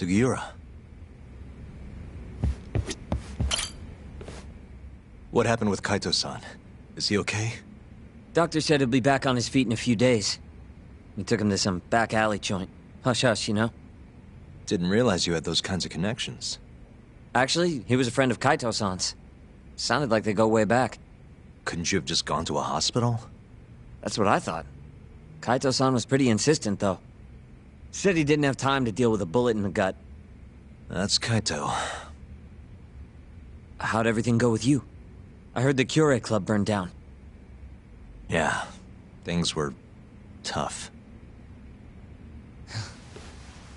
Sugiura. What happened with Kaito-san? Is he okay? Doctor said he'll be back on his feet in a few days. We took him to some back alley joint. Hush hush, you know? Didn't realize you had those kinds of connections. Actually, he was a friend of Kaito-san's. Sounded like they go way back. Couldn't you have just gone to a hospital? That's what I thought. Kaito-san was pretty insistent, though. Said he didn't have time to deal with a bullet in the gut. That's Kaito. How'd everything go with you? I heard the Cure Club burned down. Yeah, things were tough.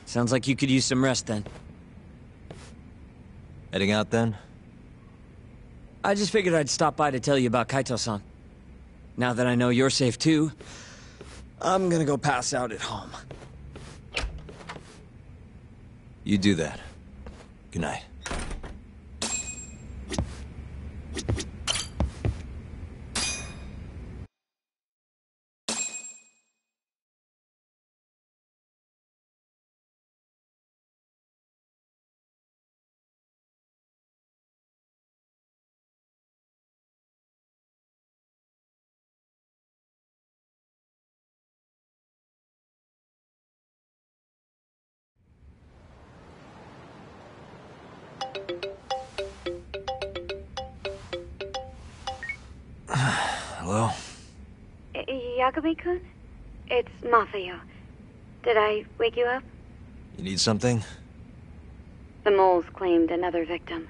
Sounds like you could use some rest then. Heading out then? I just figured I'd stop by to tell you about Kaito-san. Now that I know you're safe too, I'm gonna go pass out at home. You do that. Good night. Yagami-kun? It's Mafuyu. Did I wake you up? You need something? The moles claimed another victim.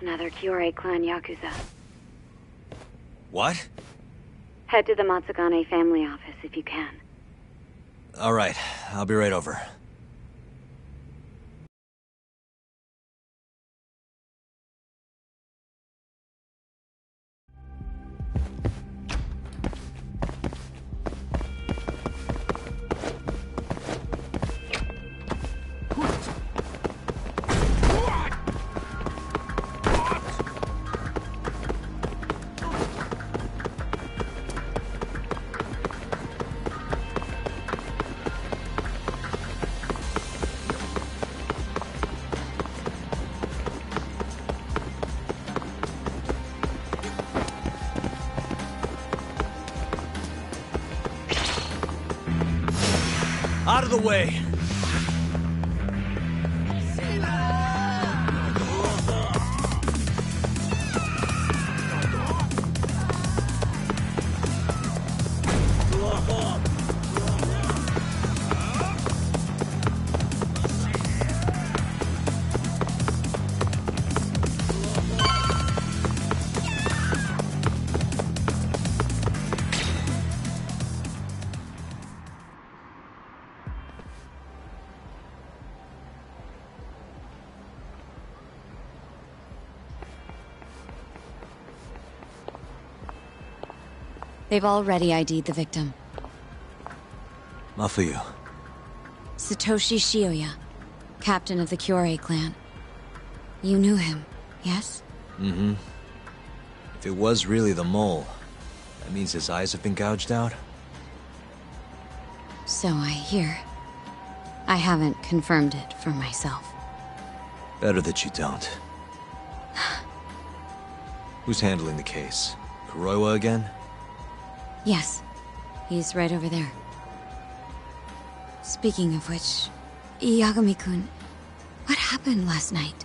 Another Kyorei clan Yakuza. What? Head to the Matsugane family office if you can. Alright, I'll be right over. The way! They've already ID'd the victim. Mafuyu. Satoshi Shioya, captain of the Kyorei clan. You knew him, yes? Mm-hmm. If it was really the mole, that means his eyes have been gouged out? So I hear. I haven't confirmed it for myself. Better that you don't. Who's handling the case? Kuroiwa again? Yes, he's right over there. Speaking of which, Yagami-kun, what happened last night?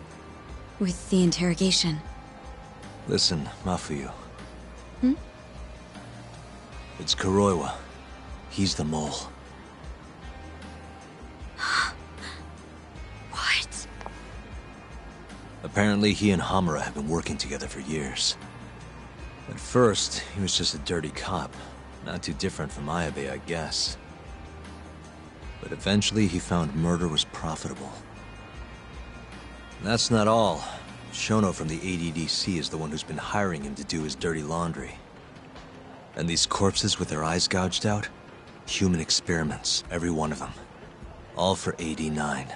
With the interrogation? Listen, Mafuyu. Hmm? It's Kuroiwa. He's the mole. What? Apparently, he and Hamura have been working together for years. At first, he was just a dirty cop. Not too different from Ayabe, I guess. But eventually, he found murder was profitable. That's not all. Shono from the ADDC is the one who's been hiring him to do his dirty laundry. And these corpses with their eyes gouged out? Human experiments, every one of them. All for AD9.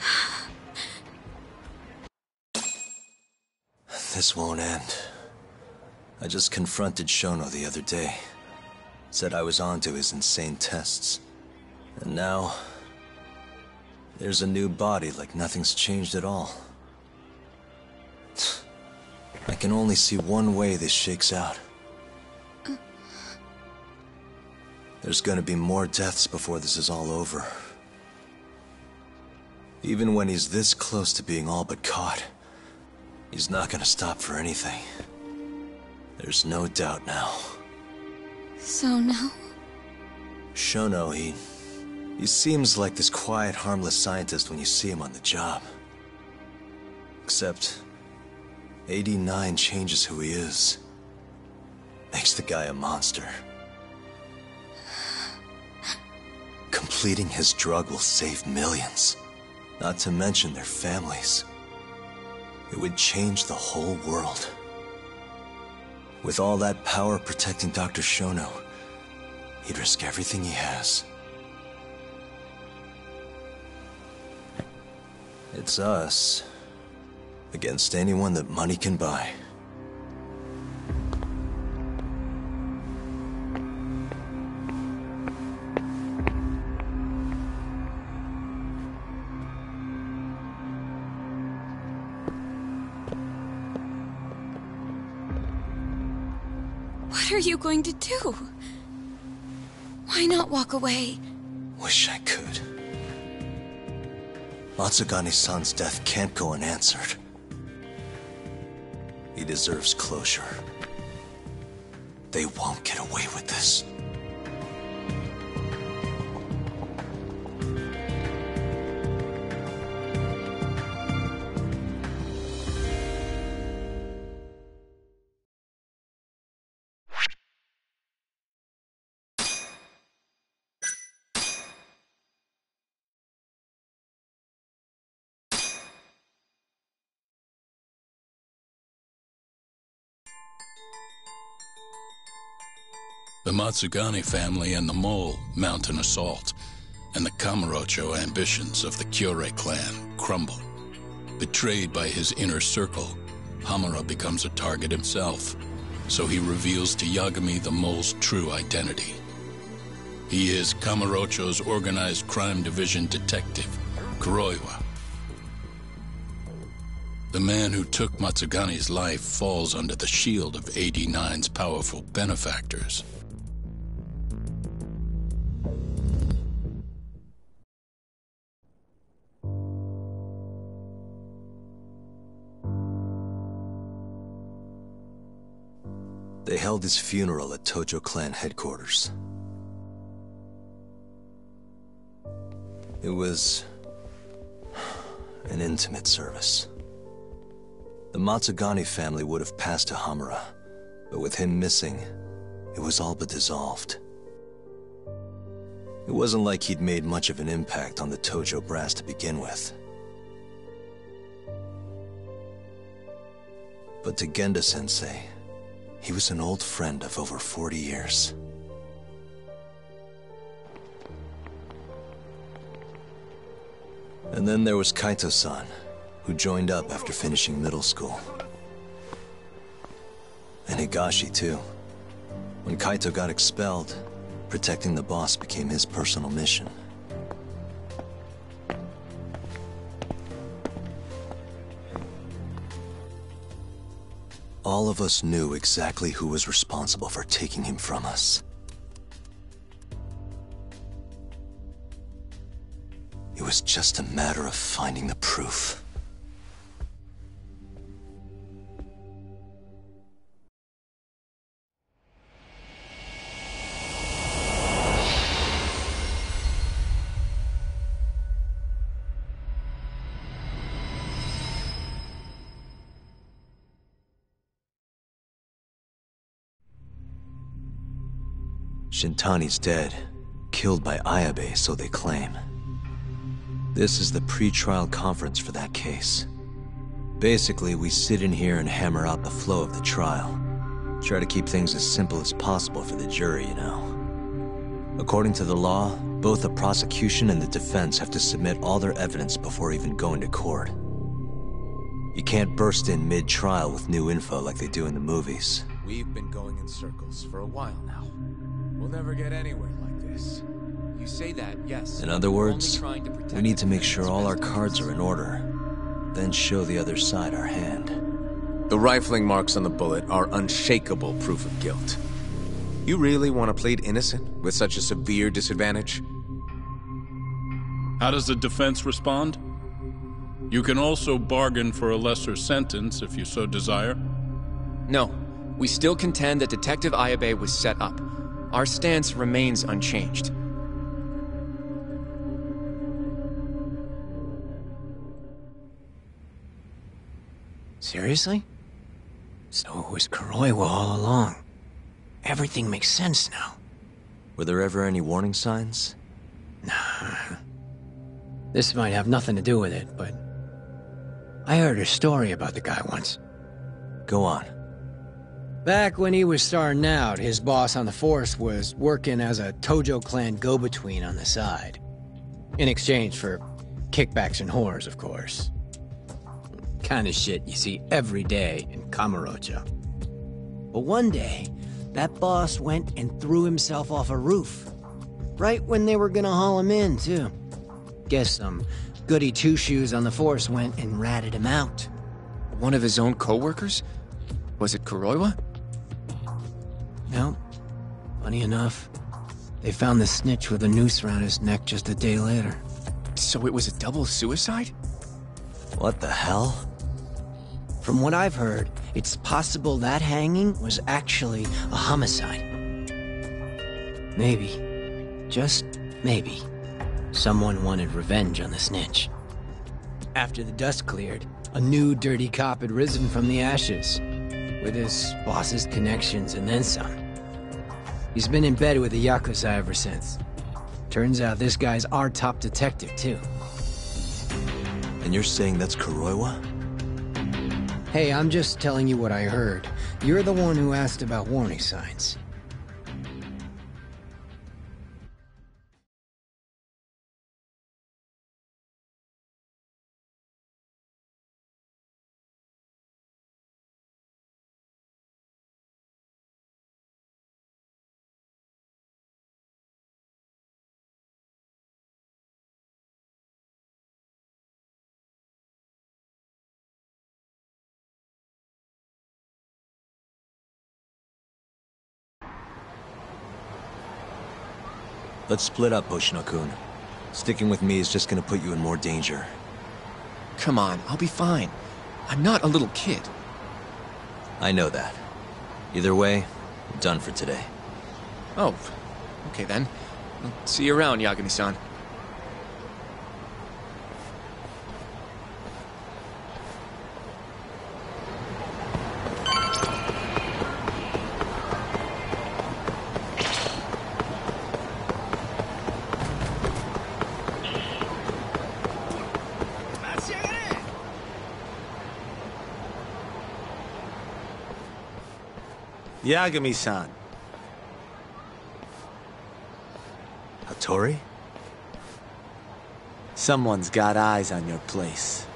This won't end. I just confronted Shono the other day. Said I was onto his insane tests. And now... There's a new body like nothing's changed at all. I can only see one way this shakes out. There's gonna be more deaths before this is all over. Even when he's this close to being all but caught, he's not gonna stop for anything. There's no doubt now. So now? Shono, he... He seems like this quiet, harmless scientist when you see him on the job. Except... AD9 changes who he is. Makes the guy a monster. Completing his drug will save millions. Not to mention their families. It would change the whole world. With all that power protecting Dr. Shono, he'd risk everything he has. It's us against anyone that money can buy. What are you going to do? Why not walk away? Wish I could. Matsugane-san's death can't go unanswered. He deserves closure. They won't get away with this. The Matsugane family and the Mole mount an assault, and the Kamurocho ambitions of the Kyorei clan crumble. Betrayed by his inner circle, Hamura becomes a target himself, so he reveals to Yagami the Mole's true identity. He is Kamurocho's organized crime division detective, Kuroiwa. The man who took Matsugane's life falls under the shield of AD9's powerful benefactors. They held his funeral at Tojo clan headquarters. It was an intimate service. The Matsugane family would have passed to Hamura, but with him missing, it was all but dissolved. It wasn't like he'd made much of an impact on the Tojo brass to begin with. But to Genda sensei, he was an old friend of over 40 years. And then there was Kaito-san, who joined up after finishing middle school. And Higashi, too. When Kaito got expelled, protecting the boss became his personal mission. All of us knew exactly who was responsible for taking him from us. It was just a matter of finding the proof. Shintani's dead, killed by Ayabe, so they claim. This is the pre-trial conference for that case. Basically, we sit in here and hammer out the flow of the trial. Try to keep things as simple as possible for the jury, you know. According to the law, both the prosecution and the defense have to submit all their evidence before even going to court. You can't burst in mid-trial with new info like they do in the movies. We've been going in circles for a while now. We'll never get anywhere like this. You say that, yes. In other words, trying to protect we need to make sure all our cards are in order, then show the other side our hand. The rifling marks on the bullet are unshakable proof of guilt. You really want to plead innocent with such a severe disadvantage? How does the defense respond? You can also bargain for a lesser sentence if you so desire. No, we still contend that Detective Ayabe was set up. Our stance remains unchanged. Seriously? So it was Kuroiwa all along. Everything makes sense now. Were there ever any warning signs? Nah. This might have nothing to do with it, but... I heard a story about the guy once. Go on. Back when he was starting out, his boss on the force was working as a Tojo clan go-between on the side. In exchange for kickbacks and whores, of course. Kind of shit you see every day in Kamurocho. But one day, that boss went and threw himself off a roof. Right when they were gonna haul him in, too. Guess some goody two-shoes on the force went and ratted him out. One of his own co-workers? Was it Kuroiwa? Funny enough, they found the snitch with a noose around his neck just a day later. So it was a double suicide? What the hell? From what I've heard, it's possible that hanging was actually a homicide. Maybe, just maybe, someone wanted revenge on the snitch. After the dust cleared, a new dirty cop had risen from the ashes, with his boss's connections and then some. He's been in bed with the Yakuza ever since. Turns out this guy's our top detective, too. And you're saying that's Kuroiwa? Hey, I'm just telling you what I heard. You're the one who asked about warning signs. Let's split up, Hoshino-kun. Sticking with me is just gonna put you in more danger. Come on, I'll be fine. I'm not a little kid. I know that. Either way, I'm done for today. Oh, okay then. See you around, Yagami-san. Yagami-san. Hattori? Someone's got eyes on your place.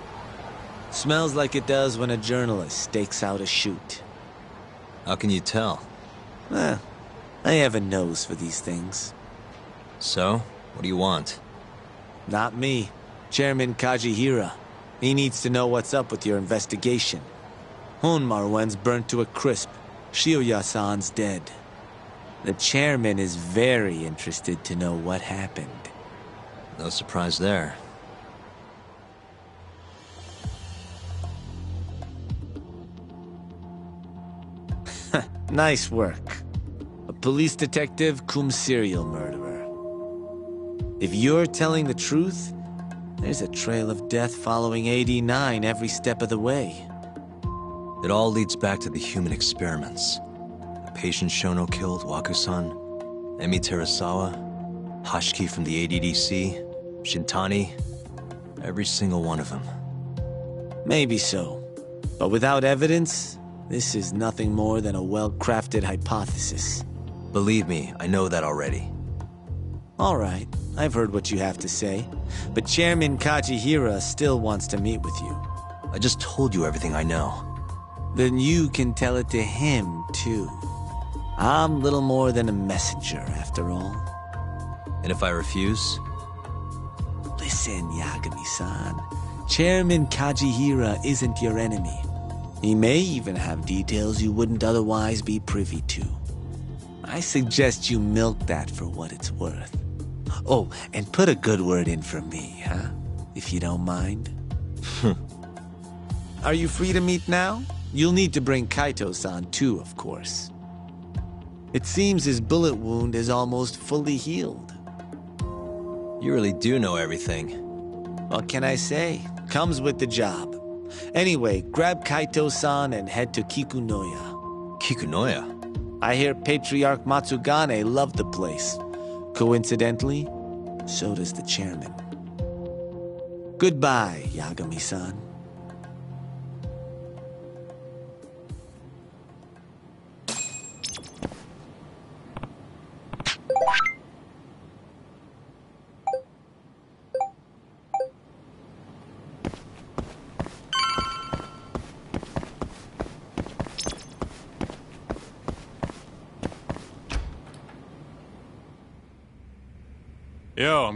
Smells like it does when a journalist stakes out a shoot. How can you tell? Eh, I have a nose for these things. So, what do you want? Not me. Chairman Kajihira. He needs to know what's up with your investigation. Honmarwen's burnt to a crisp. Shioya-san's dead. The chairman is very interested to know what happened. No surprise there. Nice work. A police detective cum serial murderer. If you're telling the truth, there's a trail of death following AD9 every step of the way. It all leads back to the human experiments. The patient Shono killed, Wakusan, Emi Terasawa, Hashiki from the ADDC, Shintani, every single one of them. Maybe so. But without evidence, this is nothing more than a well-crafted hypothesis. Believe me, I know that already. All right, I've heard what you have to say. But Chairman Kajihira still wants to meet with you. I just told you everything I know. Then you can tell it to him, too. I'm little more than a messenger, after all. And if I refuse? Listen, Yagami-san. Chairman Kajihira isn't your enemy. He may even have details you wouldn't otherwise be privy to. I suggest you milk that for what it's worth. Oh, and put a good word in for me, huh? If you don't mind. Are you free to meet now? You'll need to bring Kaito-san too, of course. It seems his bullet wound is almost fully healed. You really do know everything. What can I say? Comes with the job. Anyway, grab Kaito-san and head to Kikunoya. Kikunoya? I hear Patriarch Matsugane loved the place. Coincidentally, so does the chairman. Goodbye, Yagami-san.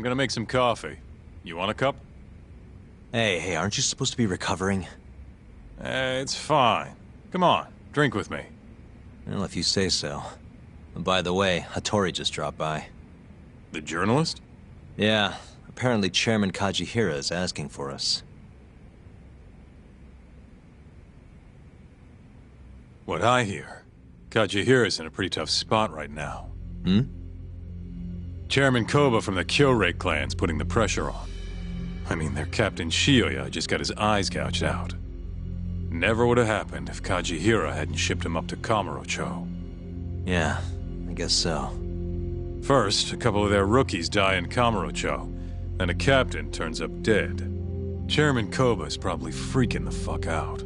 Gonna make some coffee. You want a cup? Hey, hey, aren't you supposed to be recovering? Eh, it's fine. Come on, drink with me. Well, if you say so. And by the way, Hattori just dropped by. The journalist? Yeah, apparently Chairman Kajihira is asking for us. What I hear, Kajihira's in a pretty tough spot right now. Hmm? Chairman Koba from the Kyorei clan's putting the pressure on. I mean, their Captain Shioya just got his eyes gouged out. Never would have happened if Kajihira hadn't shipped him up to Kamurocho. Yeah, I guess so. First, a couple of their rookies die in Kamurocho, and a captain turns up dead. Chairman Koba's probably freaking the fuck out.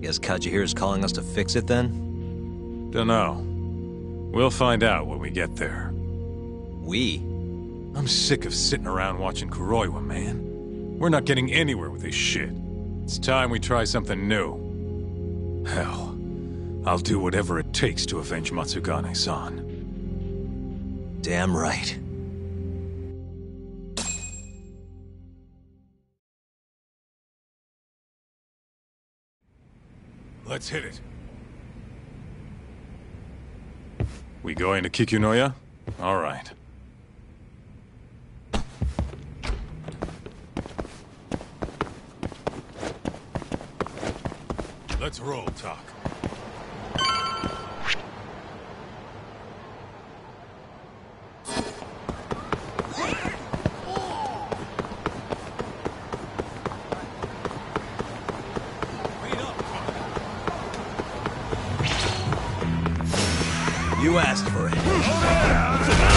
Guess Kajihira's calling us to fix it then? Dunno. We'll find out when we get there. We? I'm sick of sitting around watching Kuroiwa, man. We're not getting anywhere with this shit. It's time we try something new. Hell, I'll do whatever it takes to avenge Matsugane-san. Damn right. Let's hit it. We going to Kikunoya? All right. Let's roll, Talk. You asked for it. Oh,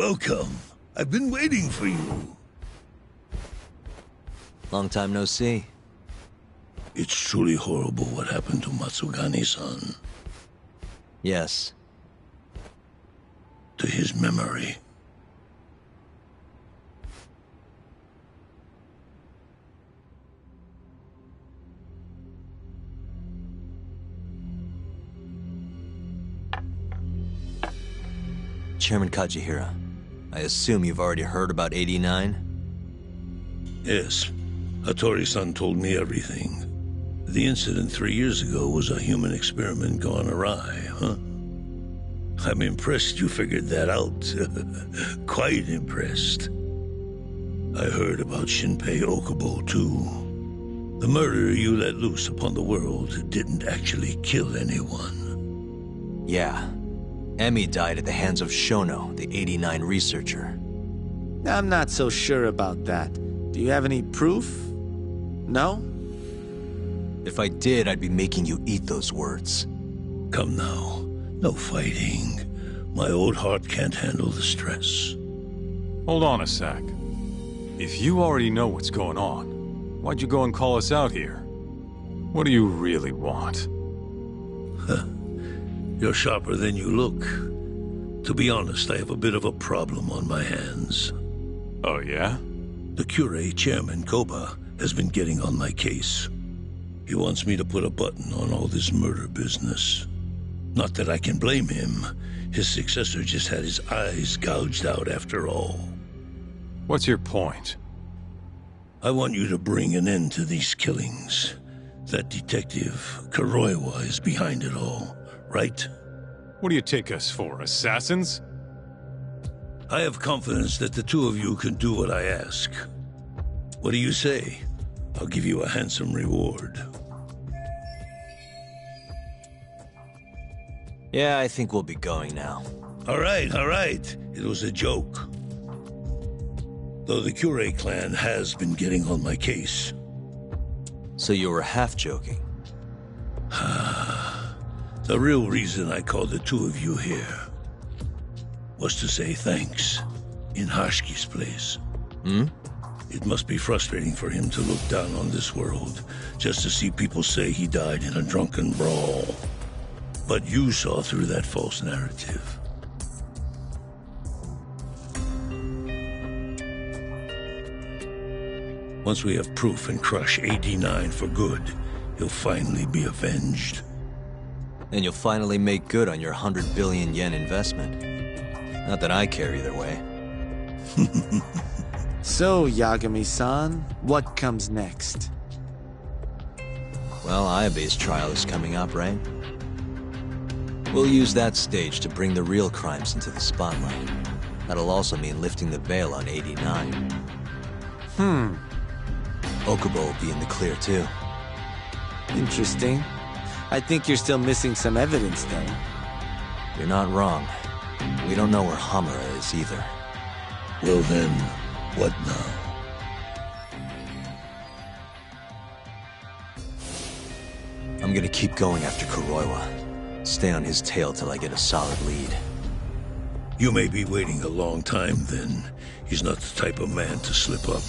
Welcome. I've been waiting for you. Long time no see. It's truly horrible what happened to Matsugane-san. Yes. To his memory. Chairman Kajihira, I assume you've already heard about AD9? Yes. Hattori-san told me everything. The incident three years ago was a human experiment gone awry, huh? I'm impressed you figured that out. Quite impressed. I heard about Shinpei Okubo, too. The murder you let loose upon the world didn't actually kill anyone. Yeah. Emi died at the hands of Shono, the AD9 researcher. I'm not so sure about that. Do you have any proof? No? If I did, I'd be making you eat those words. Come now. No fighting. My old heart can't handle the stress. Hold on a sec. If you already know what's going on, why'd you go and call us out here? What do you really want? Huh. You're sharper than you look. To be honest, I have a bit of a problem on my hands. Oh, yeah? The Kyorei chairman, Koba, has been getting on my case. He wants me to put a button on all this murder business. Not that I can blame him. His successor just had his eyes gouged out after all. What's your point? I want you to bring an end to these killings. That detective, Kuroiwa, is behind it all, right? What do you take us for, assassins? I have confidence that the two of you can do what I ask. What do you say? I'll give you a handsome reward. Yeah, I think we'll be going now. All right, all right. It was a joke. Though the Kyorei clan has been getting on my case. So you were half joking? the real reason I called the two of you here was to say thanks in Hashiki's place. Hmm? It must be frustrating for him to look down on this world just to see people say he died in a drunken brawl. But you saw through that false narrative. Once we have proof and crush AD9 for good, he'll finally be avenged. And you'll finally make good on your 100 billion yen investment. Not that I care either way. so, Yagami-san, what comes next? Well, Ayabe's trial is coming up, right? We'll use that stage to bring the real crimes into the spotlight. That'll also mean lifting the veil on AD9. Hmm. Okubo will be in the clear, too. Interesting. I think you're still missing some evidence, though. You're not wrong. We don't know where Hamura is, either. Well then, what now? I'm gonna keep going after Kuroiwa. Stay on his tail till I get a solid lead. You may be waiting a long time, then. He's not the type of man to slip up.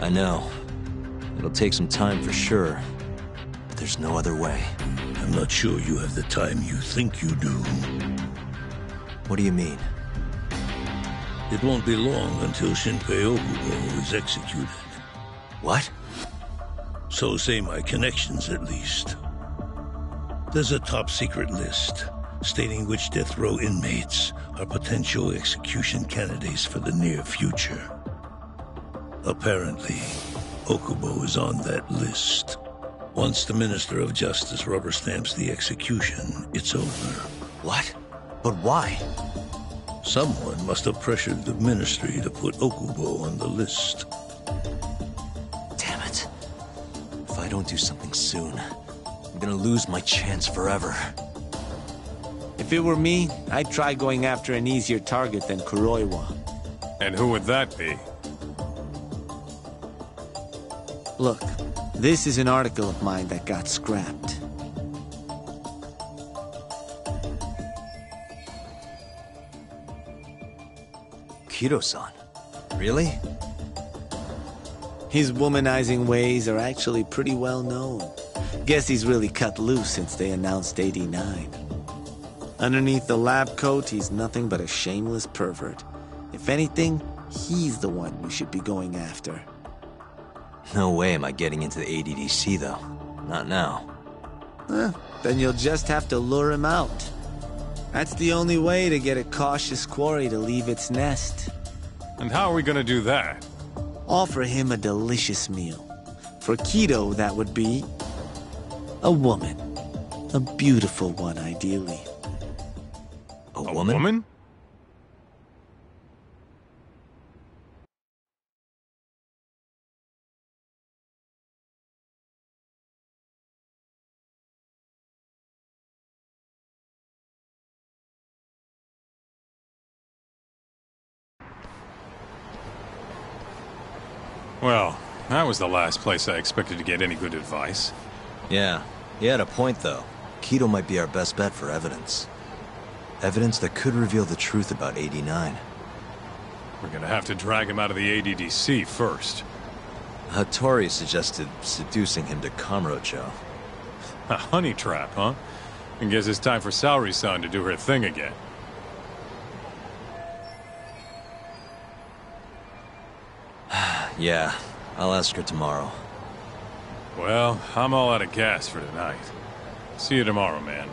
I know. It'll take some time for sure, but there's no other way. I'm not sure you have the time you think you do. What do you mean? It won't be long until Shinpei Okubo is executed. What? So say my connections, at least. There's a top-secret list stating which death row inmates are potential execution candidates for the near future. Apparently, Okubo is on that list. Once the Minister of Justice rubber stamps the execution, it's over. What? But why? Someone must have pressured the Ministry to put Okubo on the list. Damn it. If I don't do something soon, I'm gonna lose my chance forever. If it were me, I'd try going after an easier target than Kuroiwa. And who would that be? Look, this is an article of mine that got scrapped. Kido-san? Really? His womanizing ways are actually pretty well known. Guess he's really cut loose since they announced AD9. Underneath the lab coat, he's nothing but a shameless pervert. If anything, he's the one we should be going after. No way am I getting into the ADDC, though. Not now. Eh, then you'll just have to lure him out. That's the only way to get a cautious quarry to leave its nest. And how are we gonna do that? Offer him a delicious meal. For Kido, that would be... a woman. A beautiful one, ideally. A woman? woman? Well, that was the last place I expected to get any good advice. Yeah, he had a point though. Kido might be our best bet for evidence. Evidence that could reveal the truth about AD9. We're gonna have to drag him out of the ADDC first. Hattori suggested seducing him to Kamurocho. A honey trap, huh? I guess it's time for Saori-san to do her thing again. Yeah, I'll ask her tomorrow. Well, I'm all out of gas for tonight. See you tomorrow, man.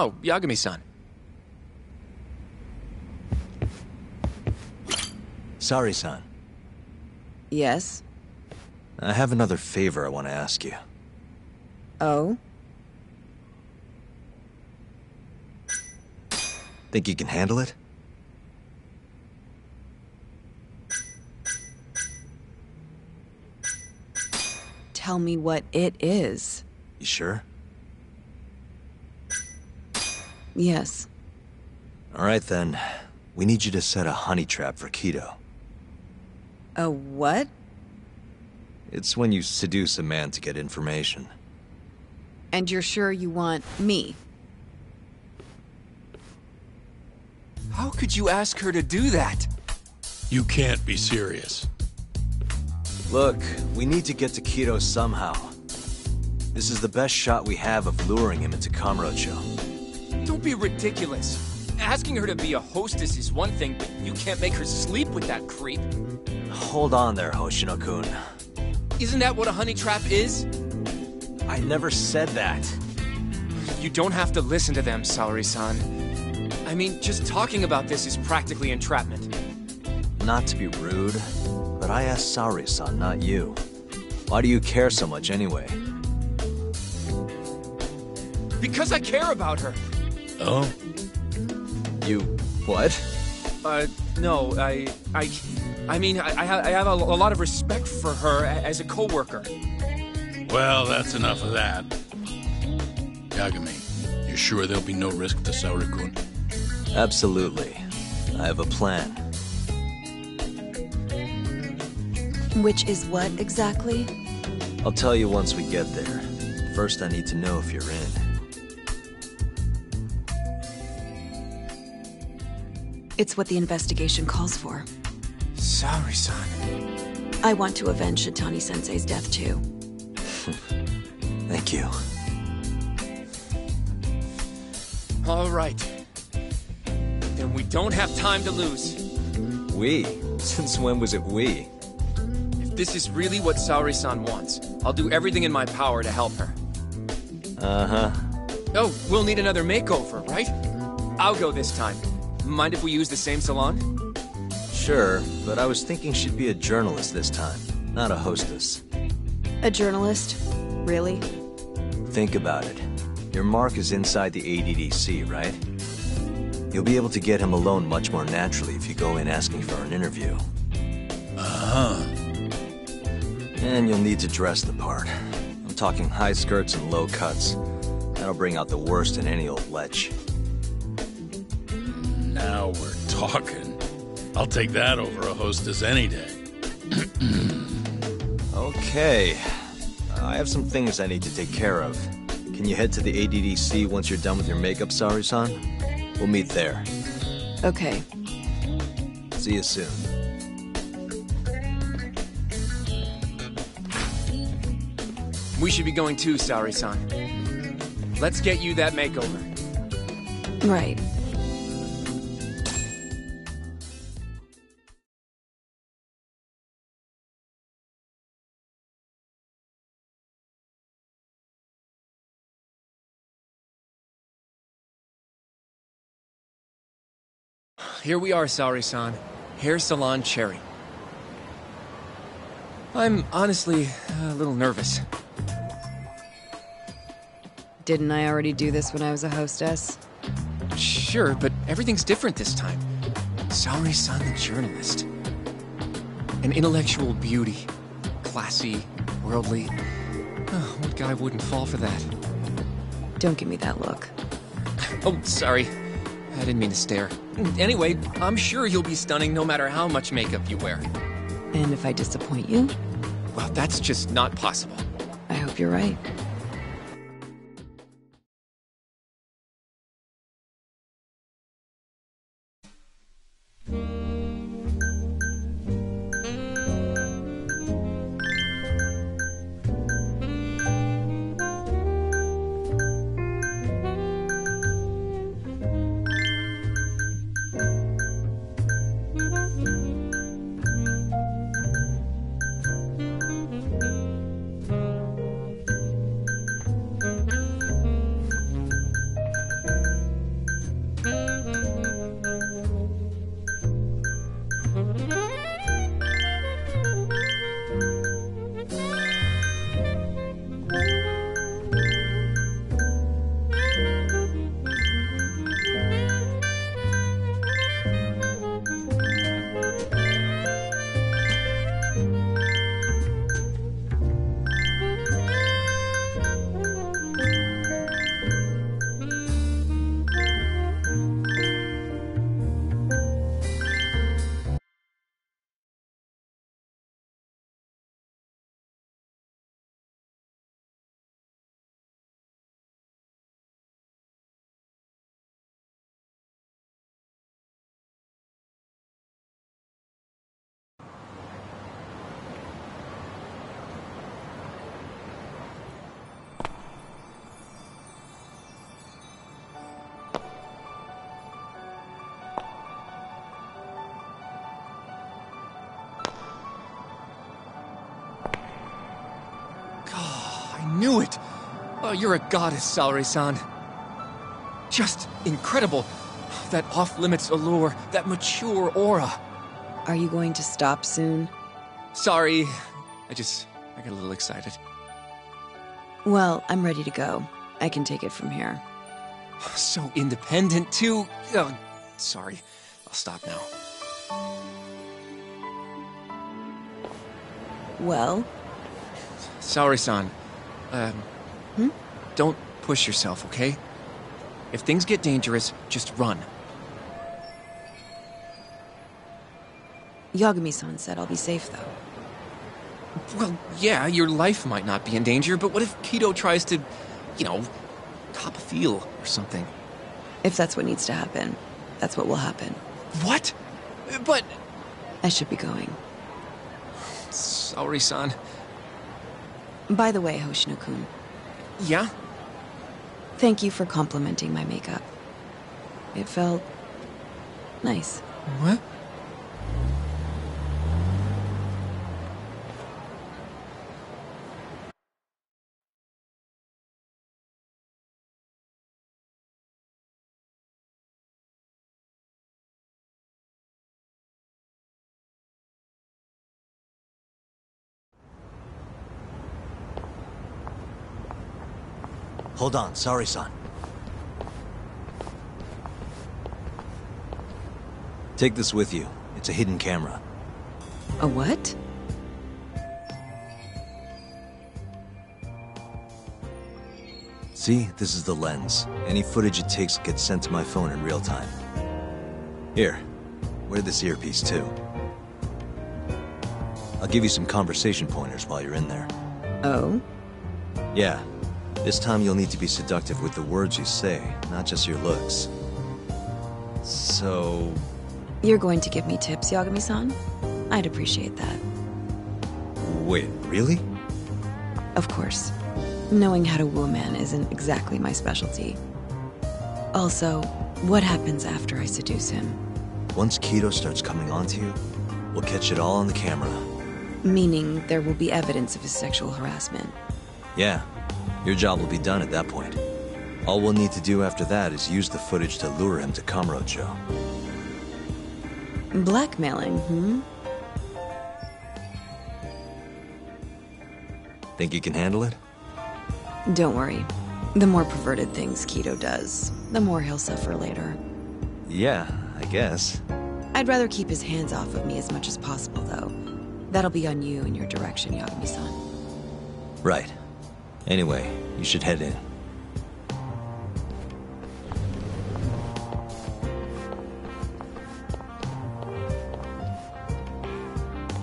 Oh, Yagami-san. Saori-san. Yes? I have another favor I want to ask you. Oh? Think you can handle it? Tell me what it is. You sure? Yes. All right then. We need you to set a honey trap for Kido. A what? It's when you seduce a man to get information. And you're sure you want me? How could you ask her to do that? You can't be serious. Look, we need to get to Kido somehow. This is the best shot we have of luring him into Kamurocho. Don't be ridiculous. Asking her to be a hostess is one thing, but you can't make her sleep with that creep. Hold on there, Hoshino-kun. Isn't that what a honey trap is? I never said that. You don't have to listen to them, Saori-san. I mean, just talking about this is practically entrapment. Not to be rude, but I asked Saori-san, not you. Why do you care so much anyway? Because I care about her. Oh? You... what? Uh, no, I, I, I mean, I, I ha- I have a, a lot of respect for her as a coworker. Well, that's enough of that. Yagami, you sure there'll be no risk to Saori-kun? Absolutely. I have a plan. Which is what exactly? I'll tell you once we get there. First, I need to know if you're in. It's what the investigation calls for. Saori-san. I want to avenge Shitani Sensei's death too. Thank you. All right. Then we don't have time to lose. We? Since when was it we? If this is really what Saori-san wants, I'll do everything in my power to help her. Uh-huh. Oh, we'll need another makeover, right? I'll go this time. Mind if we use the same salon? Sure, but I was thinking she'd be a journalist this time, not a hostess. A journalist? Really? Think about it. Your mark is inside the ADDC, right? You'll be able to get him alone much more naturally if you go in asking for an interview. Uh-huh. And you'll need to dress the part. I'm talking high skirts and low cuts. That'll bring out the worst in any old lech. Now we're talking. I'll take that over a hostess any day. Okay. I have some things I need to take care of. Can you head to the ADDC once you're done with your makeup, Saori-san? We'll meet there. Okay. See you soon. We should be going too, Saori-san. Let's get you that makeover. Right. Here we are, Saori-san. Hair Salon Cherry. I'm honestly a little nervous. Didn't I already do this when I was a hostess? Sure, but everything's different this time. Saori-san the journalist. An intellectual beauty. Classy, worldly. Oh, what guy wouldn't fall for that? Don't give me that look. Oh, sorry. I didn't mean to stare. Anyway, I'm sure you'll be stunning no matter how much makeup you wear. And if I disappoint you? Well, that's just not possible. I hope you're right. Knew it! Oh, you're a goddess, Saori-san. Just incredible. That off-limits allure, that mature aura. Are you going to stop soon? Sorry. I just... I got a little excited. Well, I'm ready to go. I can take it from here. So independent, too. Oh, sorry. I'll stop now. Well? Saori-san. Um... Hmm? Don't push yourself, okay? If things get dangerous, just run. Yagami-san said I'll be safe, though. Well, yeah, your life might not be in danger, but what if Kido tries to, you know, cop a feel or something? If that's what needs to happen, that's what will happen. What? But... I should be going. Saori-san. By the way, Hoshino-kun. Yeah? Thank you for complimenting my makeup. It felt... nice. What? Hold on, Saori-san. Take this with you. It's a hidden camera. A what? See, this is the lens. Any footage it takes gets sent to my phone in real time. Here, wear this earpiece too. I'll give you some conversation pointers while you're in there. Oh? Yeah. This time you'll need to be seductive with the words you say, not just your looks. So... You're going to give me tips, Yagami-san? I'd appreciate that. Wait, really? Of course. Knowing how to woo a man isn't exactly my specialty. Also, what happens after I seduce him? Once Kido starts coming onto you, we'll catch it all on the camera. Meaning there will be evidence of his sexual harassment. Yeah, your job will be done at that point. All we'll need to do after that is use the footage to lure him to Comrade Joe. Blackmailing, hmm? Think you can handle it? Don't worry. The more perverted things Kido does, the more he'll suffer later. Yeah, I guess. I'd rather keep his hands off of me as much as possible, though. That'll be on you and your direction, Yagami-san. Right. Anyway, you should head in.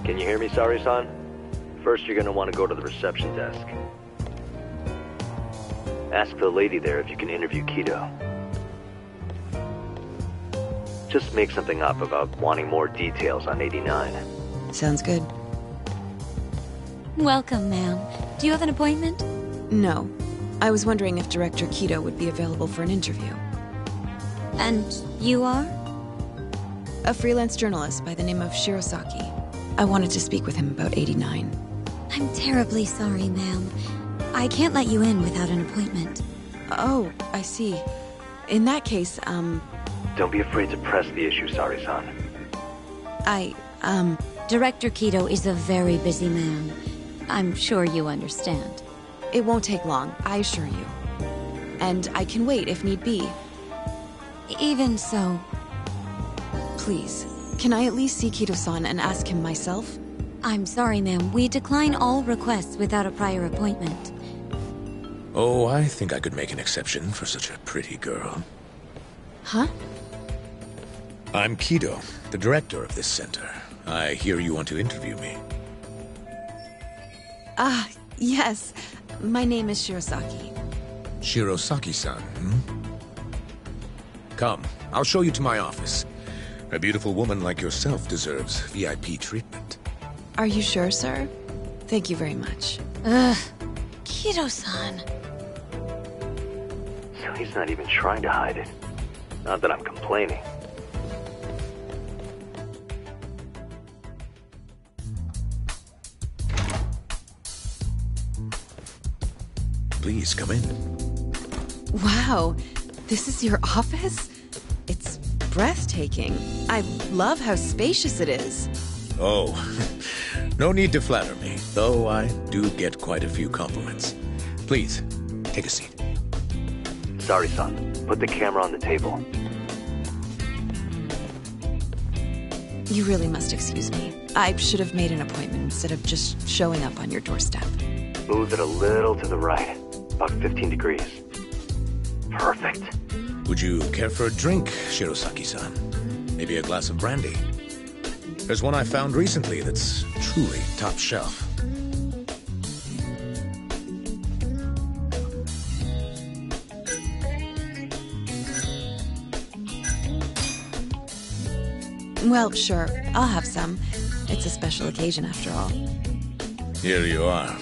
Can you hear me, Saori-san? First, you're gonna want to go to the reception desk. Ask the lady there if you can interview Kido. Just make something up about wanting more details on AD9. Sounds good. Welcome, ma'am. Do you have an appointment? No. I was wondering if Director Kido would be available for an interview. And you are? A freelance journalist by the name of Shirosaki. I wanted to speak with him about AD9. I'm terribly sorry, ma'am. I can't let you in without an appointment. Oh, I see. In that case, um... Don't be afraid to press the issue, Saori-san. I, um... Director Kido is a very busy man. I'm sure you understand. It won't take long, I assure you. And I can wait if need be. Even so... Please, can I at least see Kido-san and ask him myself? I'm sorry, ma'am. We decline all requests without a prior appointment. Oh, I think I could make an exception for such a pretty girl. Huh? I'm Kido, the director of this center. I hear you want to interview me. Ah, yes. My name is Shirosaki. Shirosaki-san, hmm? Come, I'll show you to my office. A beautiful woman like yourself deserves VIP treatment. Are you sure, sir? Thank you very much. Ugh. Kido-san. So he's not even trying to hide it. Not that I'm complaining. Please come in. Wow, this is your office? It's breathtaking. I love how spacious it is. Oh, no need to flatter me, though I do get quite a few compliments. Please, take a seat. Saori-san. Put the camera on the table. You really must excuse me. I should have made an appointment instead of just showing up on your doorstep. Move it a little to the right. About 15 degrees. Perfect. Would you care for a drink, Shirosaki-san? Maybe a glass of brandy? There's one I found recently that's truly top shelf. Well, sure, I'll have some. It's a special occasion after all. Here you are.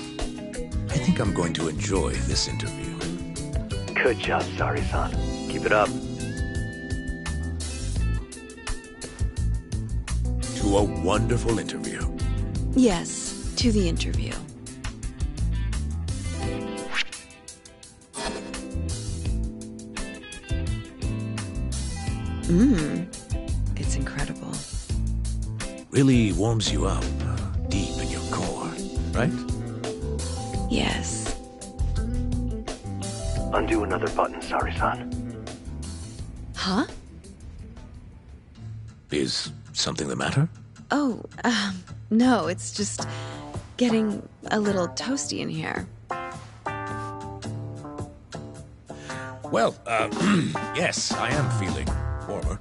I think I'm going to enjoy this interview. Good job, Saori-san. Keep it up. To a wonderful interview. Yes, to the interview. Mmm, it's incredible. Really warms you up uh, deep in your core, right? Yes. Undo another button, Saori-san. Huh? Is something the matter? Oh, um, no, it's just getting a little toasty in here. Well, uh, yes, I am feeling warmer.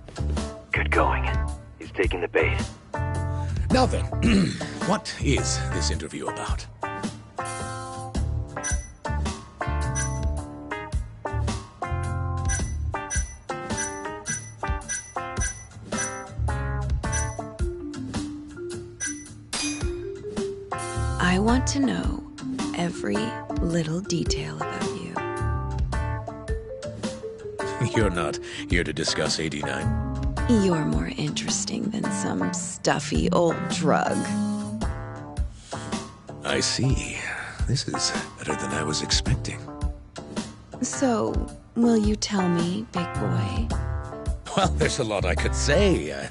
Good going. He's taking the bait. Now then, what is this interview about? Every little detail about you. You're not here to discuss AD9. You're more interesting than some stuffy old drug. I see. This is better than I was expecting. So, will you tell me, big boy? Well, there's a lot I could say. I,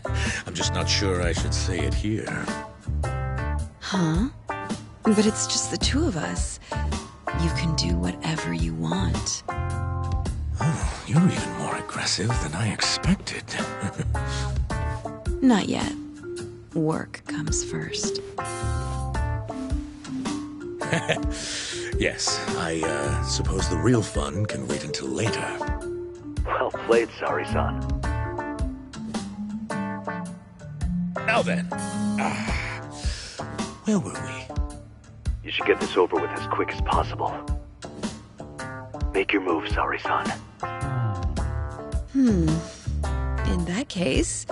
I'm just not sure I should say it here. Huh? But it's just the two of us. You can do whatever you want. Oh, you're even more aggressive than I expected. Not yet. Work comes first. yes, I uh, suppose the real fun can wait until later. Well played, Saori-san. Now then, ah, where were we? You should get this over with as quick as possible. Make your move, Saori-san. Hmm. In that case,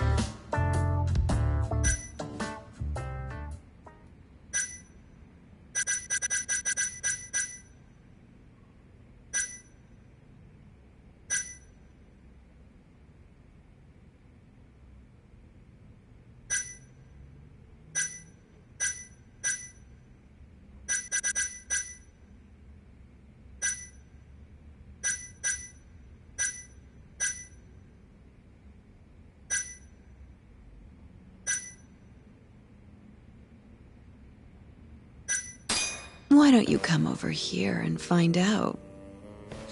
don't you come over here and find out?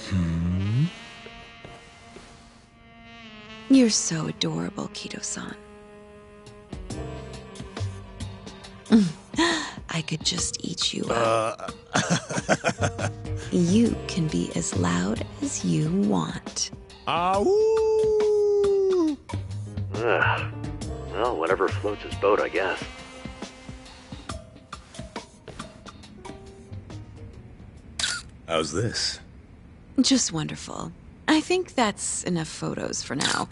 Hmm? You're so adorable, Kido-san. Mm. I could just eat you up. you can be as loud as you want. Ow! Ugh. Well, whatever floats his boat, I guess. How's this? Just wonderful. I think that's enough photos for now.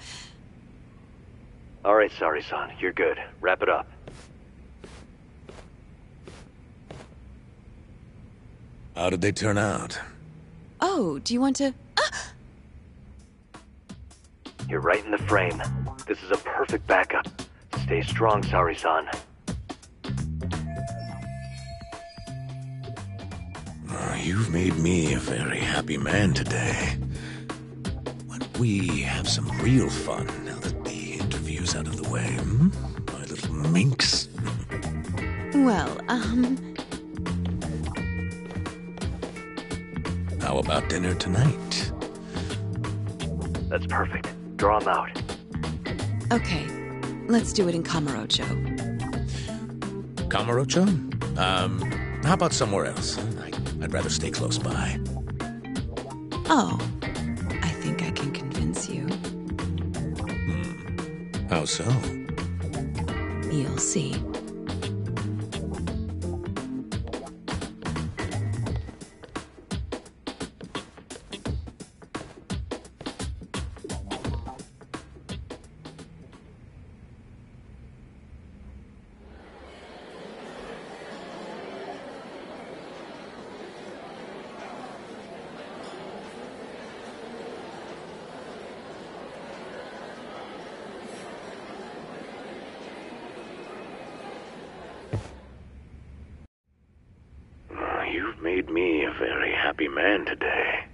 All right, Saori-san, you're good. Wrap it up. How did they turn out? Oh, do you want to? Ah! You're right in the frame. This is a perfect backup. Stay strong, Saori-san. You've made me a very happy man today. Why don't we have some real fun now that the interview's out of the way, hmm? My little minx. Well, um, How about dinner tonight? That's perfect. Draw them out. okay. Let's do it in Kamurocho. Kamurocho? Um, how about somewhere else? I, I'd rather stay close by. Oh, I think I can convince you. Hmm. How so? You'll see. Made me a very happy man today.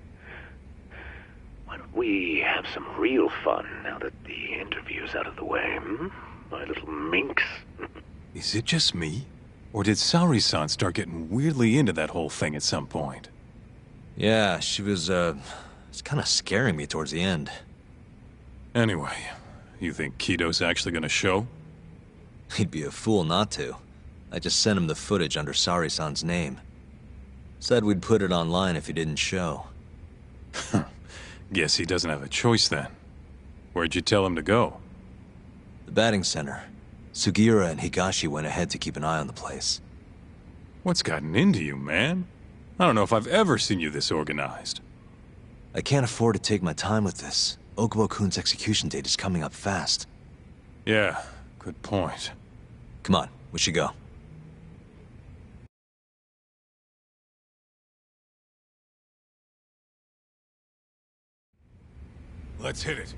Why don't we have some real fun now that the interview's out of the way, hmm? My little minx. Is it just me? Or did Saori-san start getting weirdly into that whole thing at some point? Yeah, she was, uh, it's kind of scaring me towards the end. Anyway, you think Kido's actually gonna show? He'd be a fool not to. I just sent him the footage under Saori-san's name. Said we'd put it online if he didn't show. Guess he doesn't have a choice then. Where'd you tell him to go? The batting center. Sugiura and Higashi went ahead to keep an eye on the place. What's gotten into you, man? I don't know if I've ever seen you this organized. I can't afford to take my time with this. Okubo-kun's execution date is coming up fast. Yeah, good point. Come on, we should go. Let's hit it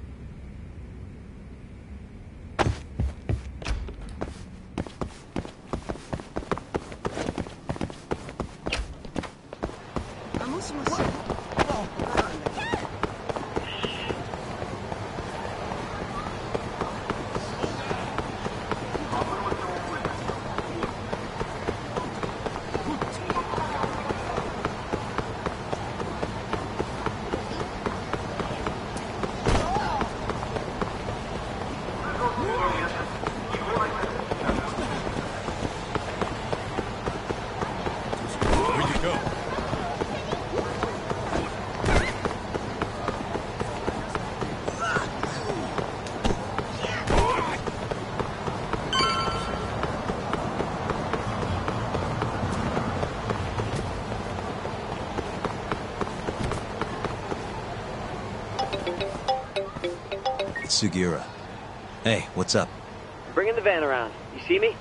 you go? It's Sugiura. Hey, what's up? Bringing the van around. You see me?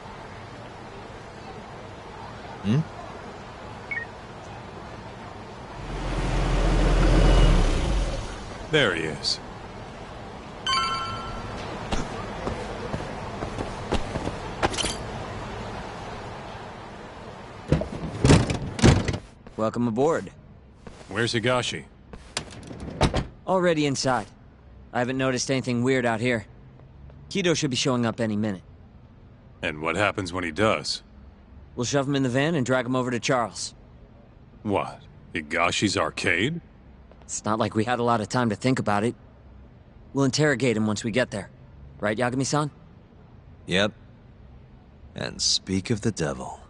Hmm? There he is. Welcome aboard. Where's Higashi? Already inside. I haven't noticed anything weird out here. Kido should be showing up any minute. And what happens when he does? We'll shove him in the van and drag him over to Charles. What? Higashi's arcade? It's not like we had a lot of time to think about it. We'll interrogate him once we get there. Right, Yagami-san? Yep. And speak of the devil.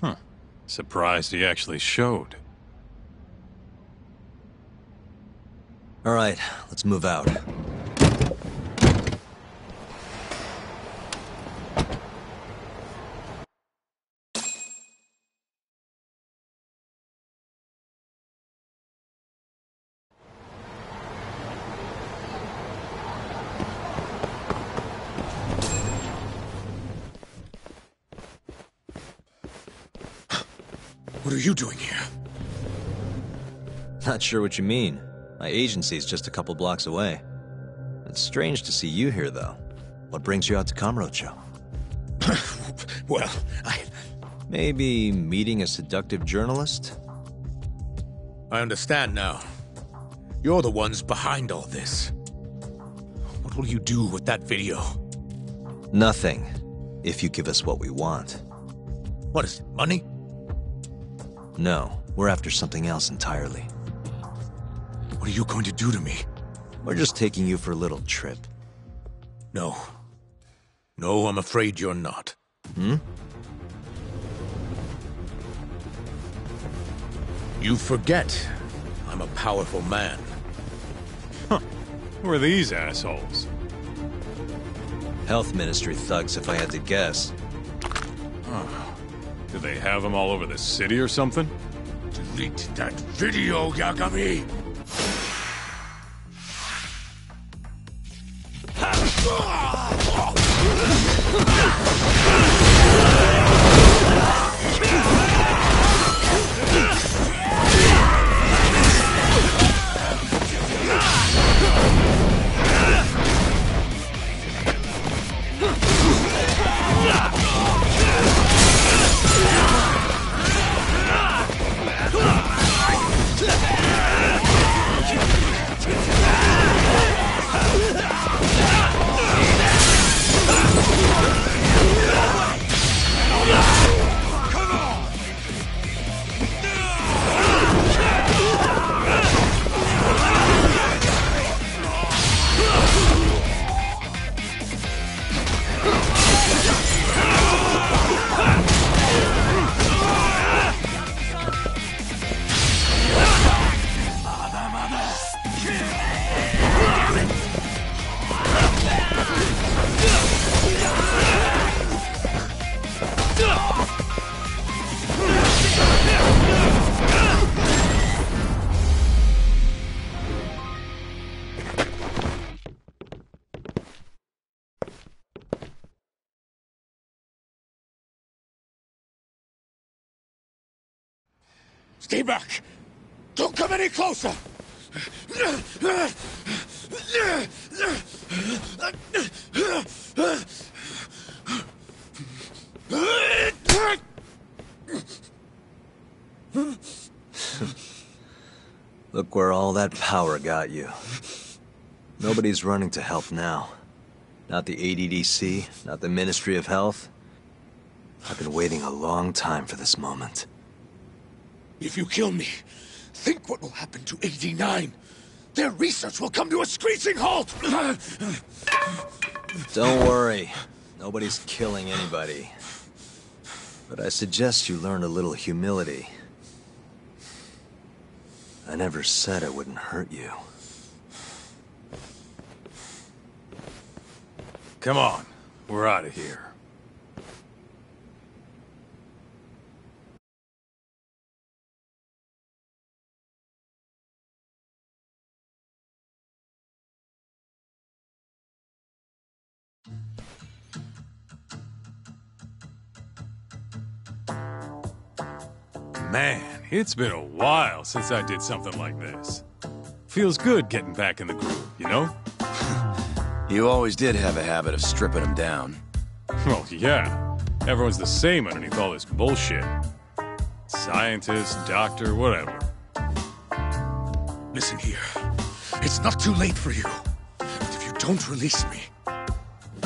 Huh. Surprised he actually showed. All right, let's move out. What are you doing here? Not sure what you mean. My agency's just a couple blocks away. It's strange to see you here, though. What brings you out to Kamurocho? well, I... Maybe meeting a seductive journalist? I understand now. You're the ones behind all this. What will you do with that video? Nothing. If you give us what we want. What is it, money? No, we're after something else entirely. What are you going to do to me? We're just taking you for a little trip. No. No, I'm afraid you're not. Hmm? You forget. I'm a powerful man. Who are these assholes? Health Ministry thugs, if I had to guess. Do they have them all over the city or something? Delete that video, Yagami! Back! Don't come any closer! Look where all that power got you. Nobody's running to help now. Not the ADDC, not the Ministry of Health. I've been waiting a long time for this moment. If you kill me, think what will happen to AD9. Their research will come to a screeching halt! Don't worry. Nobody's killing anybody. But I suggest you learn a little humility. I never said I wouldn't hurt you. Come on, we're out of here. Man, it's been a while since I did something like this. Feels good getting back in the groove, you know? You always did have a habit of stripping them down. Well, yeah. Everyone's the same underneath all this bullshit. Scientist, doctor, whatever. Listen here. It's not too late for you. But if you don't release me,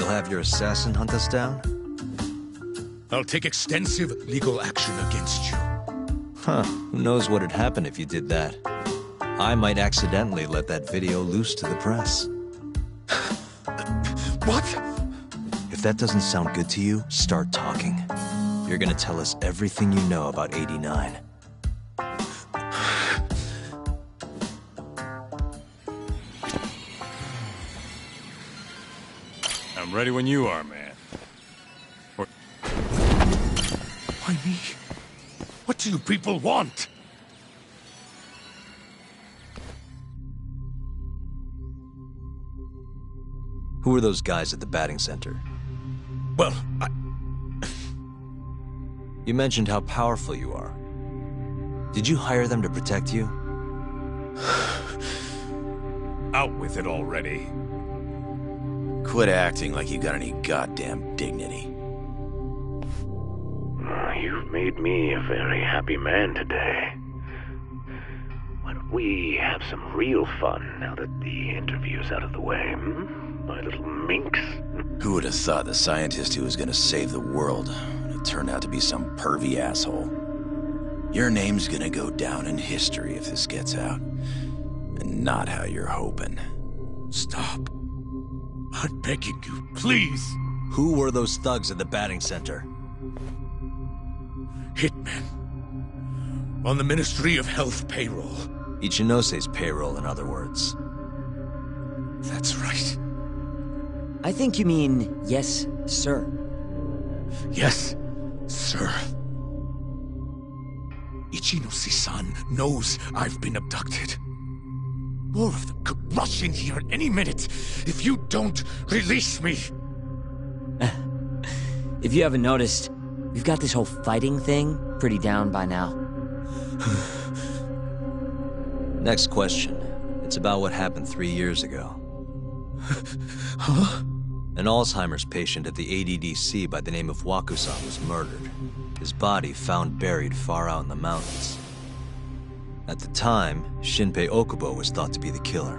You'll have your assassin hunt us down? I'll take extensive legal action against you. Huh. Who knows what'd happen if you did that? I might accidentally let that video loose to the press. what? If that doesn't sound good to you, start talking. You're gonna tell us everything you know about AD9. I'm ready when you are, man. What you people want? Who are those guys at the batting center? Well, I... You mentioned how powerful you are. Did you hire them to protect you? out with it already. Quit acting like you got any goddamn dignity. You've made me a very happy man today. Why don't we have some real fun now that the interview's out of the way, hmm? My little minx? Who would have thought the scientist who was gonna save the world would turn out to be some pervy asshole? Your name's gonna go down in history if this gets out. And not how you're hoping. Stop. I'm begging you, please. Who were those thugs at the batting center? Hitmen. On the Ministry of Health payroll. Ichinose's payroll, in other words. That's right. I think you mean yes, sir. Yes, sir. Ichinose-san knows I've been abducted. More of them could rush in here any minute if you don't release me. If you haven't noticed, we've got this whole fighting thing pretty down by now. Next question. It's about what happened three years ago. huh? An Alzheimer's patient at the ADDC by the name of Wakusan was murdered. His body found buried far out in the mountains. At the time, Shinpei Okubo was thought to be the killer.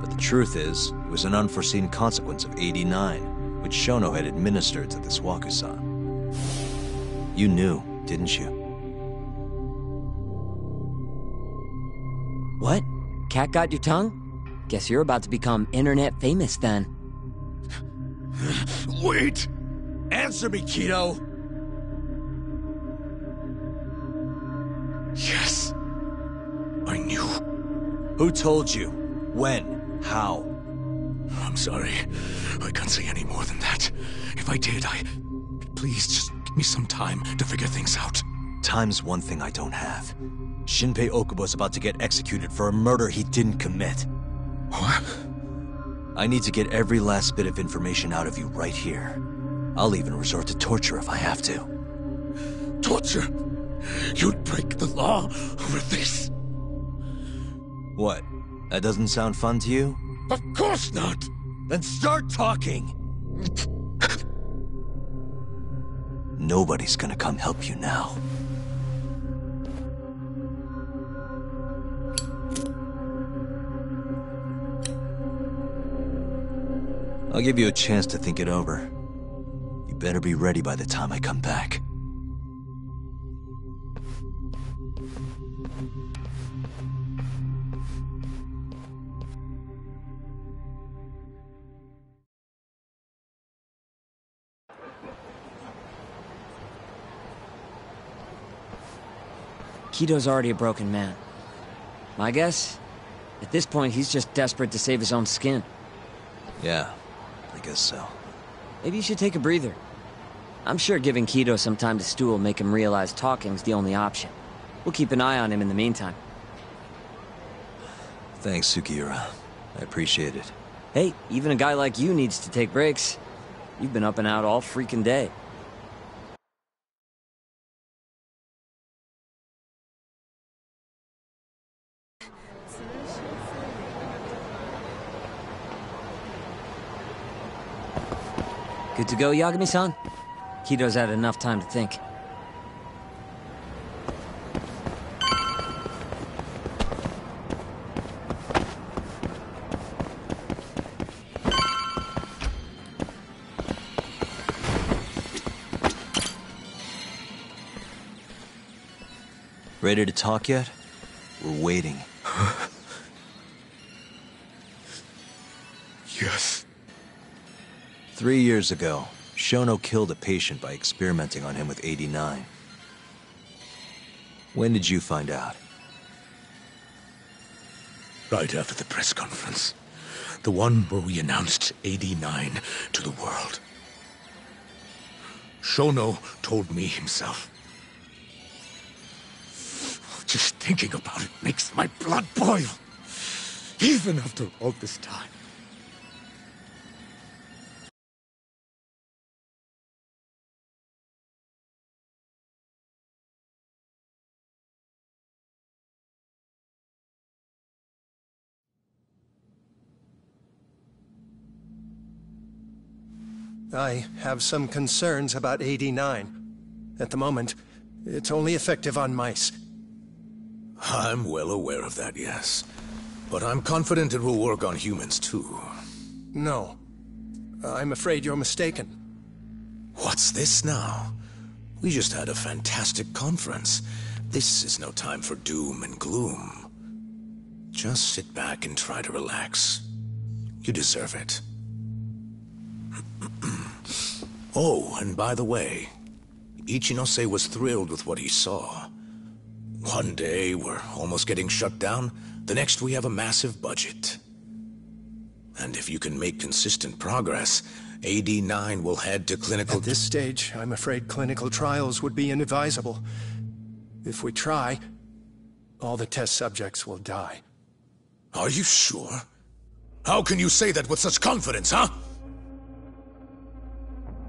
But the truth is, it was an unforeseen consequence of AD9, which Shono had administered to this Wakusan. You knew, didn't you? What? Cat got your tongue? Guess you're about to become internet famous then. Wait! Answer me, Kido! Yes. I knew. Who told you? When? How? I'm sorry. I can't say any more than that. If I did, I... Please, just give me some time to figure things out. Time's one thing I don't have. Shinpei Okubo's about to get executed for a murder he didn't commit. What? I need to get every last bit of information out of you right here. I'll even resort to torture if I have to. Torture? You'd break the law over this? What? That doesn't sound fun to you? Of course not! Then start talking! Nobody's gonna come help you now. I'll give you a chance to think it over. You better be ready by the time I come back. Kido's already a broken man. My guess? At this point, he's just desperate to save his own skin. Yeah, I guess so. Maybe you should take a breather. I'm sure giving Kido some time to stew will make him realize talking's the only option. We'll keep an eye on him in the meantime. Thanks, Sugiura. I appreciate it. Hey, even a guy like you needs to take breaks. You've been up and out all freaking day. Good to go, Yagami-san? Kido's had enough time to think. Ready to talk yet? We're waiting. Three years ago, Shono killed a patient by experimenting on him with AD9. When did you find out? Right after the press conference. The one where we announced AD9 to the world. Shono told me himself. Just thinking about it makes my blood boil. Even after all this time. I have some concerns about AD9. At the moment, it's only effective on mice. I'm well aware of that, yes. But I'm confident it will work on humans, too. No. I'm afraid you're mistaken. What's this now? We just had a fantastic conference. This is no time for doom and gloom. Just sit back and try to relax. You deserve it. Oh, and by the way, Ichinose was thrilled with what he saw. One day we're almost getting shut down, the next we have a massive budget. And if you can make consistent progress, AD9 will head to clinical... At this stage, I'm afraid clinical trials would be inadvisable. If we try, all the test subjects will die. Are you sure? How can you say that with such confidence, huh?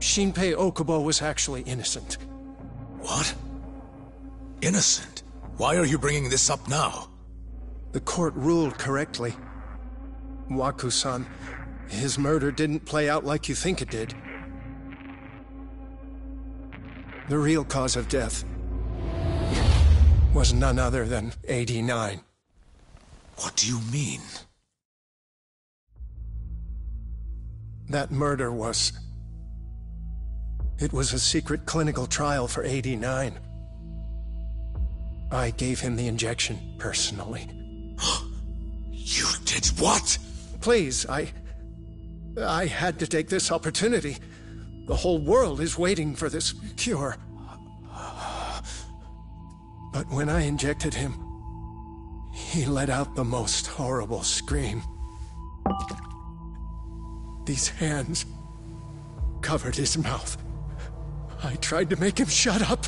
Shinpei Okubo was actually innocent. What? Innocent? Why are you bringing this up now? The court ruled correctly. Waku-san, his murder didn't play out like you think it did. The real cause of death was none other than AD9. What do you mean? That murder was... It was a secret clinical trial for AD9. I gave him the injection, personally. you did what? Please, I... I had to take this opportunity. The whole world is waiting for this cure. But when I injected him, he let out the most horrible scream. These hands covered his mouth. I tried to make him shut up.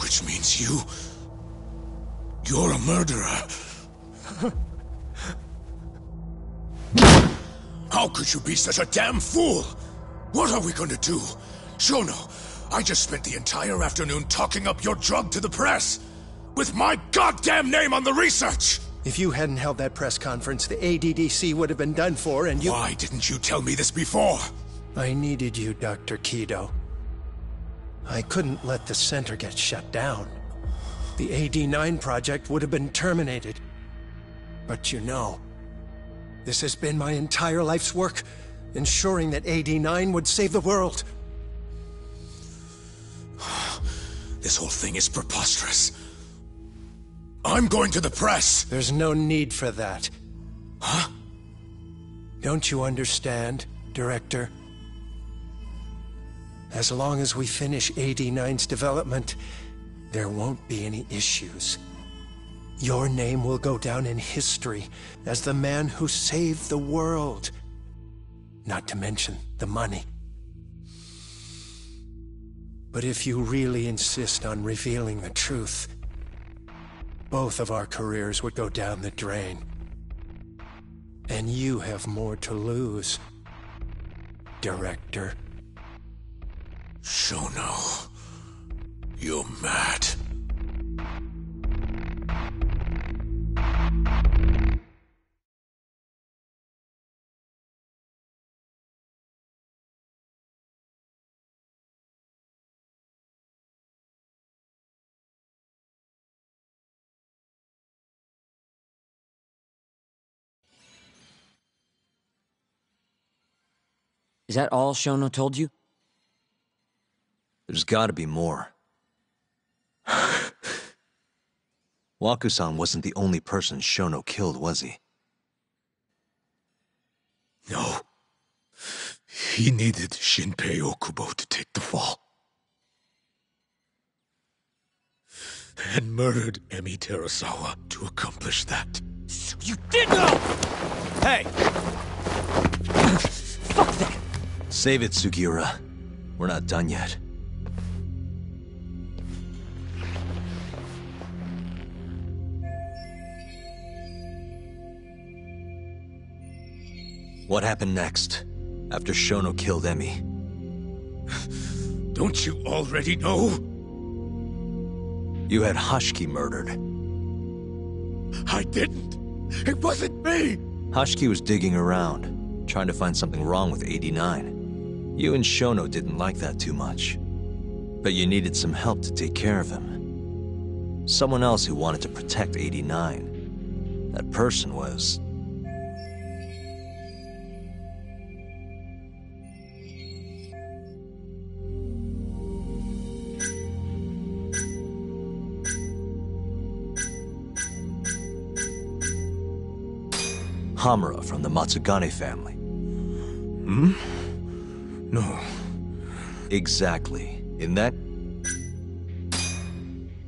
Which means you... You're a murderer. How could you be such a damn fool? What are we gonna do? Shono, I just spent the entire afternoon talking up your drug to the press! With my goddamn name on the research! If you hadn't held that press conference, the ADDC would have been done for, and you- Why didn't you tell me this before? I needed you, Dr. Kido. I couldn't let the center get shut down. The AD9 project would have been terminated. But you know, this has been my entire life's work, ensuring that AD9 would save the world. This whole thing is preposterous. I'm going to the press! There's no need for that. Huh? Don't you understand, Director? As long as we finish AD9's development, there won't be any issues. Your name will go down in history as the man who saved the world. Not to mention the money. But if you really insist on revealing the truth, both of our careers would go down the drain. And you have more to lose, Director. Shono, you're mad. Is that all Shono told you? There's gotta be more. Waku-san wasn't the only person Shono killed, was he? No. He needed Shinpei Okubo to take the fall. And murdered Emi Terasawa to accomplish that. So You did know! Hey! Fuck that! Save it, Sugiura. We're not done yet. What happened next, after Shono killed Emi? Don't you already know? You had Hashiki murdered. I didn't. It wasn't me. Hashiki was digging around, trying to find something wrong with AD9. You and Shono didn't like that too much. But you needed some help to take care of him. Someone else who wanted to protect AD9. That person was... Hamura from the Matsugane family. Hmm? No. Exactly. In that...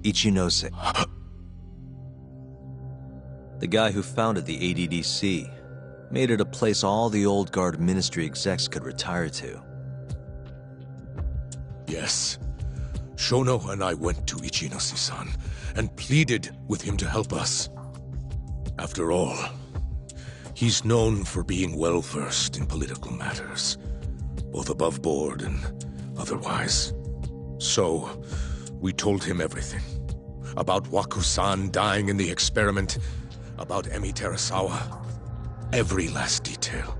Ichinose. the guy who founded the ADDC made it a place all the old guard ministry execs could retire to. Yes. Shono and I went to Ichinose-san and pleaded with him to help us. After all, he's known for being well versed in political matters, both above board and otherwise. So, we told him everything. About Waku-san dying in the experiment, about Emi Terasawa, every last detail.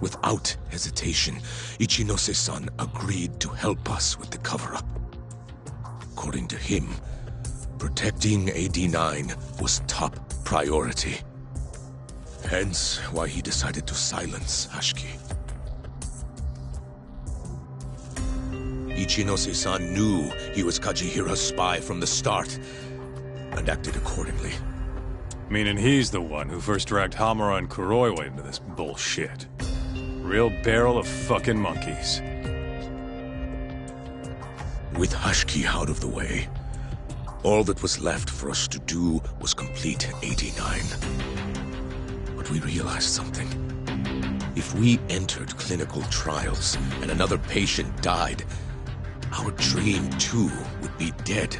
Without hesitation, Ichinose-san agreed to help us with the cover-up. According to him, protecting AD-9 was top priority. Hence why he decided to silence Hashiki. Ichinose-san knew he was Kajihira's spy from the start, and acted accordingly. Meaning he's the one who first dragged Hamura and Kuroiwa into this bullshit. Real barrel of fucking monkeys. With Hashiki out of the way, all that was left for us to do was complete AD9. We realized something. If we entered clinical trials and another patient died, our dream too would be dead.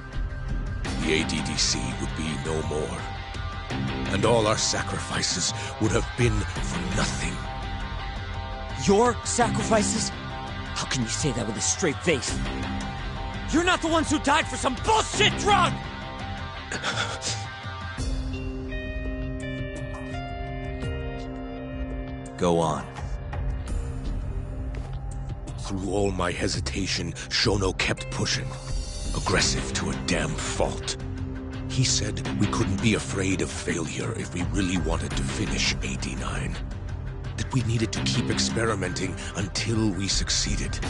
The ADDC would be no more. And all our sacrifices would have been for nothing. Your sacrifices? How can you say that with a straight face? You're not the ones who died for some bullshit drug! Go on. Through all my hesitation, Shono kept pushing. Aggressive to a damn fault. He said we couldn't be afraid of failure if we really wanted to finish AD9. That we needed to keep experimenting until we succeeded.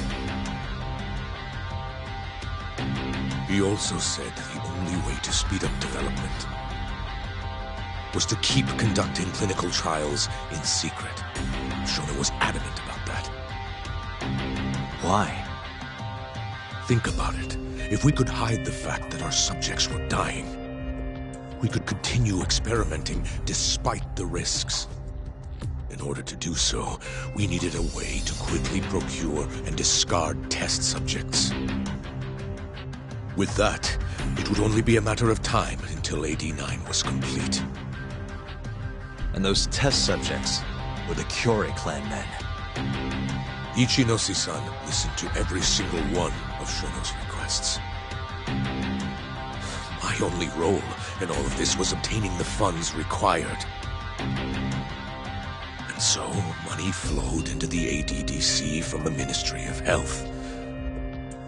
He also said the only way to speed up development was to keep conducting clinical trials in secret. Shono was adamant about that. Why? Think about it. If we could hide the fact that our subjects were dying, we could continue experimenting despite the risks. In order to do so, we needed a way to quickly procure and discard test subjects. With that, it would only be a matter of time until AD-9 was complete. And those test subjects were the Kyorei clan men. Ichinose-san listened to every single one of Shono's requests. My only role in all of this was obtaining the funds required. And so, money flowed into the ADDC from the Ministry of Health.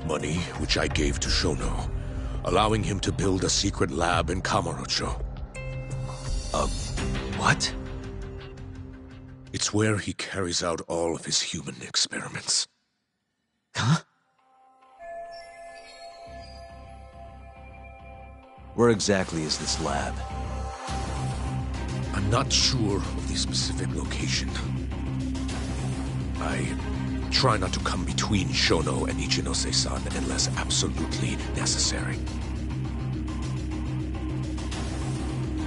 Money which I gave to Shono, allowing him to build a secret lab in Kamurocho. A um, what? It's where he carries out all of his human experiments. Huh? Where exactly is this lab? I'm not sure of the specific location. I try not to come between Shono and Ichinose-san unless absolutely necessary.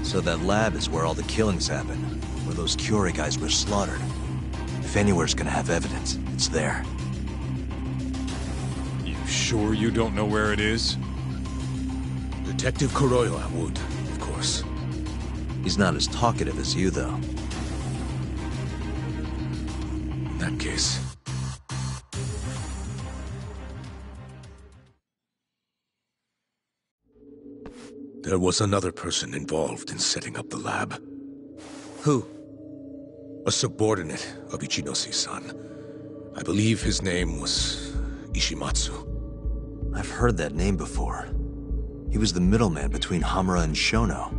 So that lab is where all the killings happen, where those Kyorei guys were slaughtered. If anywhere's gonna have evidence, it's there. You sure you don't know where it is? Detective Kuroiwa would, of course. He's not as talkative as you, though. In that case... There was another person involved in setting up the lab. Who? A subordinate of Ichinose-san. I believe his name was Ishimatsu. I've heard that name before. He was the middleman between Hamura and Shono.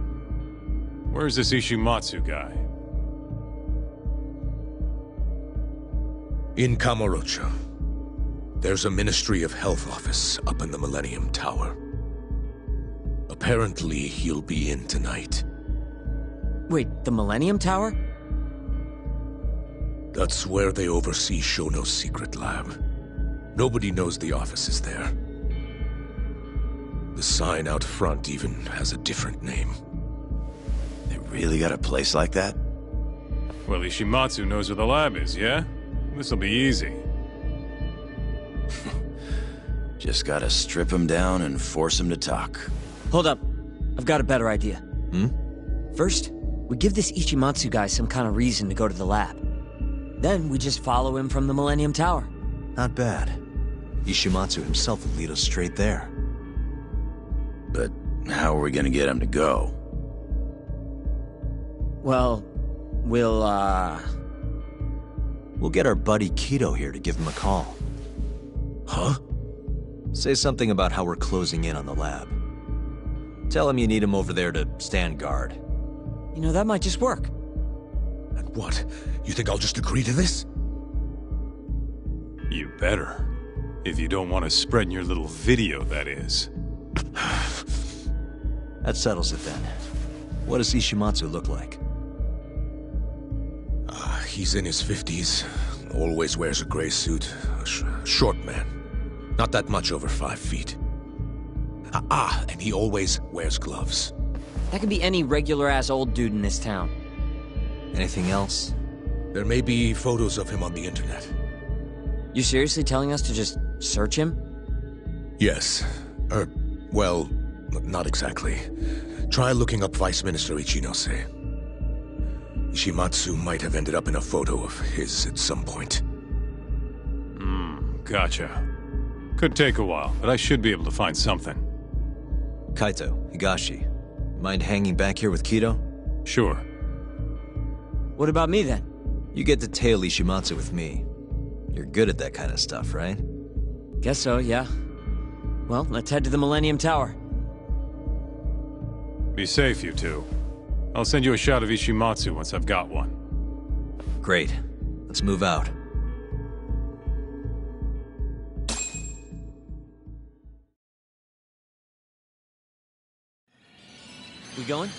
Where's this Ishimatsu guy? In Kamurocho. There's a Ministry of Health office up in the Millennium Tower. Apparently, he'll be in tonight. Wait, the Millennium Tower? That's where they oversee Shono's secret lab. Nobody knows the office is there. The sign out front even has a different name. They really got a place like that? Well, Ishimatsu knows where the lab is, yeah? This'll be easy. Just gotta strip him down and force him to talk. Hold up. I've got a better idea. Hmm? First, we give this Ishimatsu guy some kind of reason to go to the lab. Then we just follow him from the Millennium Tower. Not bad. Ishimatsu himself will lead us straight there. But how are we gonna get him to go? Well, we'll, uh... We'll get our buddy Kido here to give him a call. Huh? Say something about how we're closing in on the lab. Tell him you need him over there to stand guard. You know, that might just work. And what? You think I'll just agree to this? You better. If you don't want to spread in your little video, that is. that settles it then. What does Ishimatsu look like? Uh, he's in his 50s. Always wears a gray suit. A sh short man. Not that much over five feet. Ah, ah, and he always wears gloves. That could be any regular-ass old dude in this town. Anything else? There may be photos of him on the internet. You seriously telling us to just search him? Yes. Er, well, not exactly. Try looking up Vice Minister Ichinose. Ishimatsu might have ended up in a photo of his at some point. Hmm, gotcha. Could take a while, but I should be able to find something. Kaito, Higashi, mind hanging back here with Kido? Sure. What about me then? You get to tail Ishimatsu with me. You're good at that kind of stuff, right? Guess so, yeah. Well, let's head to the Millennium Tower. Be safe, you two. I'll send you a shot of Ishimatsu once I've got one. Great. Let's move out. We going?